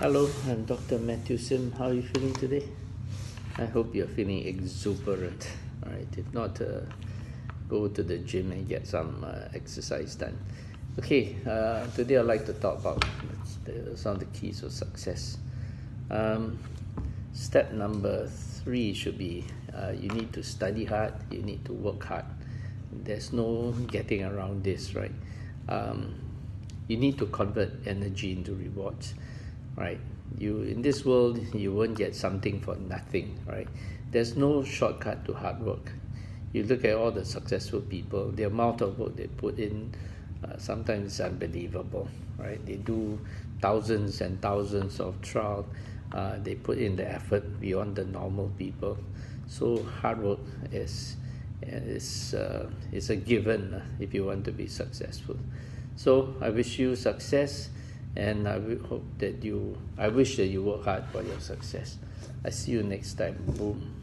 Hello, I'm Dr. Matthew Sim. How are you feeling today? I hope you're feeling exuberant. All right, if not, uh, go to the gym and get some uh, exercise done. Okay, uh, today I'd like to talk about some of the keys of success. Um, step number three should be uh, you need to study hard, you need to work hard. There's no getting around this, right? Um, you need to convert energy into rewards right? You in this world you won't get something for nothing right? There's no shortcut to hard work. You look at all the successful people the amount of work they put in uh, sometimes it's unbelievable right? They do thousands and thousands of trial uh, they put in the effort beyond the normal people. So hard work is is uh, is a given uh, if you want to be successful. So I wish you success and I hope that you I wish that you work hard for your success. I see you next time. Boom.